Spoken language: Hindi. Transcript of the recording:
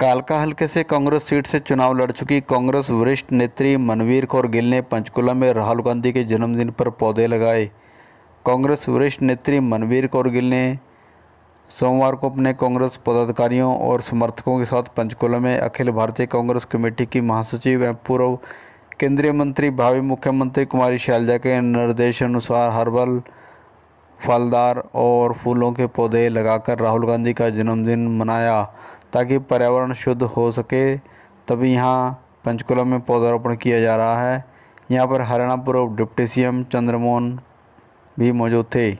कालका हल्के से कांग्रेस सीट से चुनाव लड़ चुकी कांग्रेस वरिष्ठ नेत्री मनवीर कौर गिल ने पंचकुला में राहुल गांधी के जन्मदिन पर पौधे लगाए। कांग्रेस वरिष्ठ नेत्री मनवीर कौर गिल ने सोमवार को अपने कांग्रेस पदाधिकारियों और समर्थकों के साथ पंचकुला में अखिल भारतीय कांग्रेस कमेटी की महासचिव एवं पूर्व केंद्रीय मंत्री, भावी मुख्यमंत्री कुमारी शैलजा के निर्देशानुसार हर्बल फलदार और फूलों के पौधे लगाकर राहुल गांधी का जन्मदिन मनाया ताकि पर्यावरण शुद्ध हो सके। तभी यहाँ पंचकुला में पौधारोपण किया जा रहा है। यहाँ पर हरियाणा पूर्व डिप्टी सीएम चंद्रमोहन भी मौजूद थे।